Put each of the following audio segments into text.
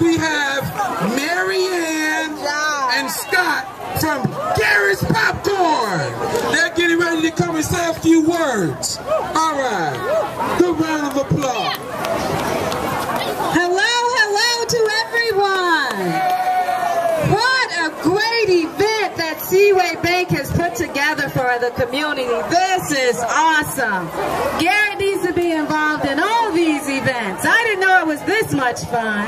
we have Mary Ann and Scott from Garrett's Popcorn. They're getting ready to come and say a few words. All right, good round of applause. Hello, hello to everyone. What a great event that Seaway Bank has put together for the community. This is awesome. Garrett needs to be involved in all events. I didn't know it was this much fun.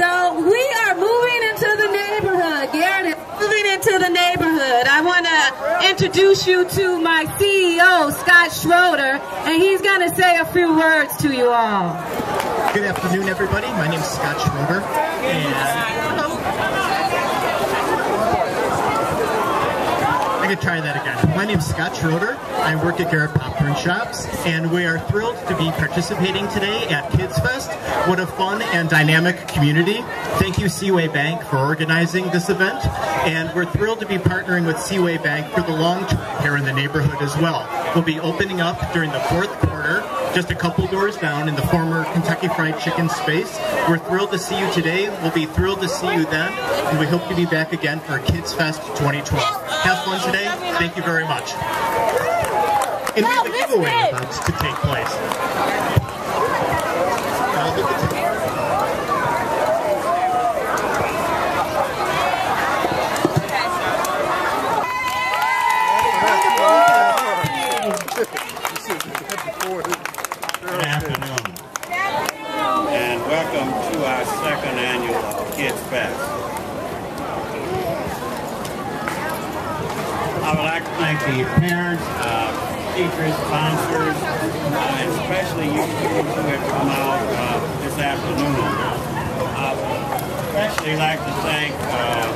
So we are moving into the neighborhood. Garrett is moving into the neighborhood. I want to introduce you to my CEO, Scott Schroeder, and he's going to say a few words to you all. Good afternoon, everybody. My name is Scott Schroeder, and I could try that again. My name is Scott Schroeder. I work at Garrett Popcorn Shops, and we are thrilled to be participating today at Kids Fest. What a fun and dynamic community. Thank you, Seaway Bank, for organizing this event, and we're thrilled to be partnering with Seaway Bank for the long term here in the neighborhood as well. We'll be opening up during the fourth quarter just a couple doors down in the former Kentucky Fried Chicken space. We're thrilled to see you today. We'll be thrilled to see you then, and we hope to be back again for Kids Fest 2012. Have fun today. Thank you very much. And we have a giveaway about to take place. Good afternoon. And welcome to our second annual Kids Fest. I would like to thank the parents, uh, teachers, sponsors, uh, and especially you students who have come out uh, this afternoon. I would especially like to thank uh,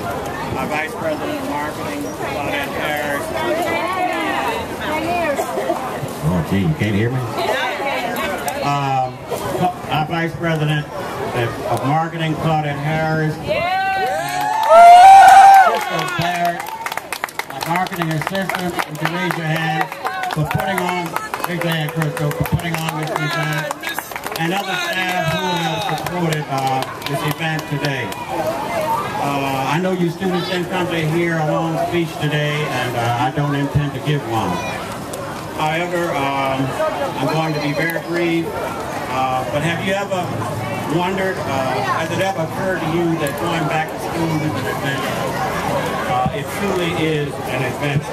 my Vice President of Marketing, Claudette Harris, Oh, gee, you can't hear me? Um, our Vice President of of Marketing, Claudette Harris. Crystal Barrett, our Marketing Assistant, would you raise your hand for putting on, big hand, Crystal, for putting on this event, and other staff who have supported uh, this event today. Uh, I know you students didn't come to hear a long speech today, and uh, I don't intend to give one. However, um, I'm going to be very brief. Uh, but have you ever wondered, uh, has it ever occurred to you that going back to school is an adventure? It truly is an adventure.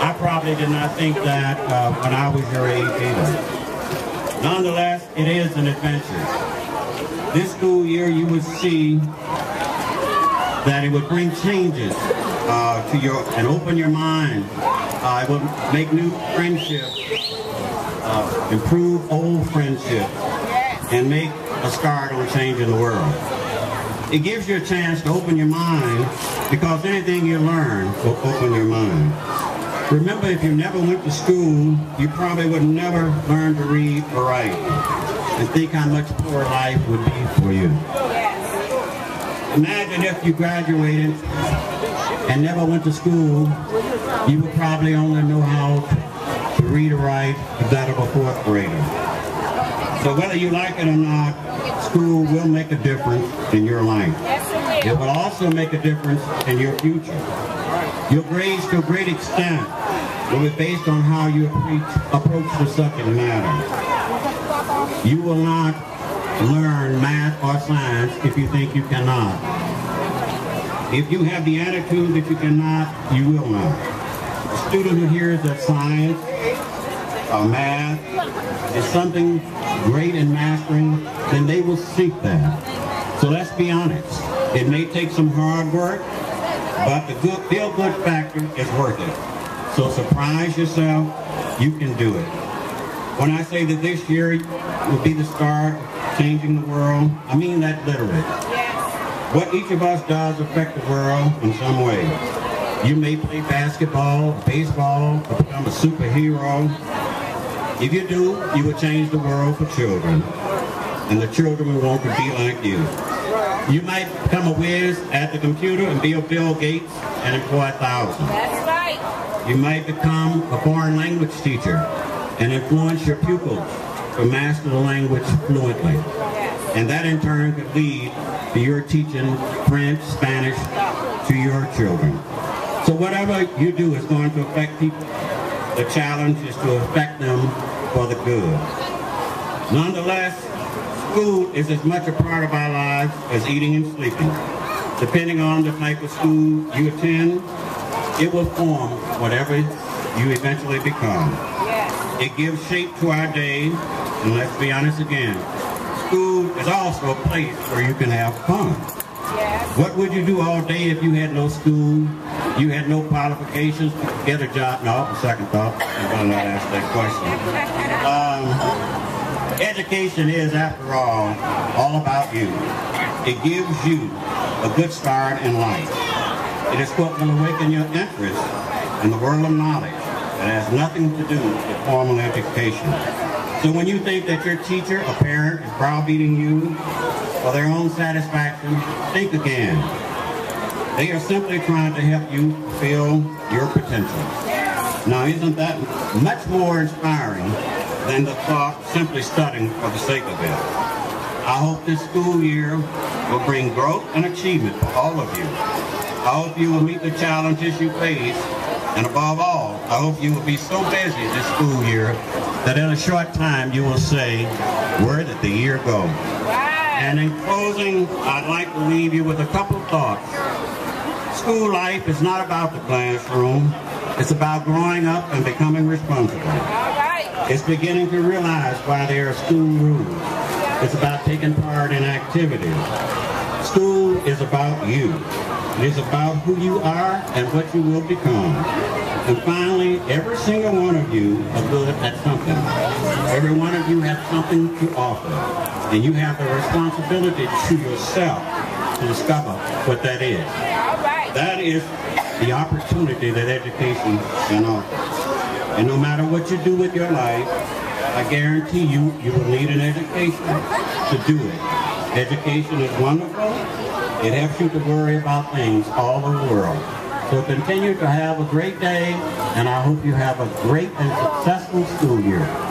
I probably did not think that uh, when I was your age either. Nonetheless, it is an adventure. This school year, you would see that it would bring changes uh, to your and open your mind. Uh, it would make new friendships, uh, improve old friendships, and make a start on changing the world. It gives you a chance to open your mind because anything you learn will open your mind. Remember, if you never went to school, you probably would never learn to read or write. And think how much poorer life would be for you. Imagine if you graduated and never went to school, you would probably only know how to read or write that of a fourth grader. So whether you like it or not, school will make a difference in your life. It will also make a difference in your future. Your grades, to a great extent, will be based on how you approach the subject matter. You will not learn math or science if you think you cannot. If you have the attitude that you cannot, you will not. A student who hears that science or math is something great in mastering, then they will seek that. So let's be honest. It may take some hard work, but the good feel-good factor is worth it. So surprise yourself. You can do it. When I say that this year will be the start of changing the world, I mean that literally. What each of us does affect the world in some way. You may play basketball, baseball, or become a superhero. If you do, you will change the world for children. And the children will want to be like you. You might become a whiz at the computer and be a Bill Gates and employ thousands. That's right. You might become a foreign language teacher and influence your pupils to master the language fluently. And that in turn could lead to your teaching French, Spanish to your children. So whatever you do is going to affect people. The challenge is to affect them for the good. Nonetheless, school is as much a part of our lives as eating and sleeping. Depending on the type of school you attend, it will form whatever you eventually become. It gives shape to our day, and let's be honest again, school is also a place where you can have fun. What would you do all day if you had no school, you had no qualifications to get a job? No, second thought, I'm going to not ask that question. Um, education is, after all, all about you. It gives you a good start in life. It is what will awaken your interest in the world of knowledge that has nothing to do with formal education. So when you think that your teacher or parent is browbeating you for their own satisfaction, think again. They are simply trying to help you fulfill your potential. Now, isn't that much more inspiring than the thought simply studying for the sake of it? I hope this school year will bring growth and achievement for all of you. I hope you will meet the challenges you face, and above all, I hope you will be so busy this school year that in a short time you will say, where did the year go? And in closing, I'd like to leave you with a couple of thoughts. School life is not about the classroom. It's about growing up and becoming responsible. It's beginning to realize why there are school rules. It's about taking part in activities. School is about you. It is about who you are and what you will become. And finally, every single one of you are good at something. Every one of you has something to offer. And you have the responsibility to yourself to discover what that is. That is the opportunity that education can offer. And no matter what you do with your life, I guarantee you, you will need an education to do it. Education is wonderful. It helps you to worry about things all over the world. So continue to have a great day, and I hope you have a great and successful school year.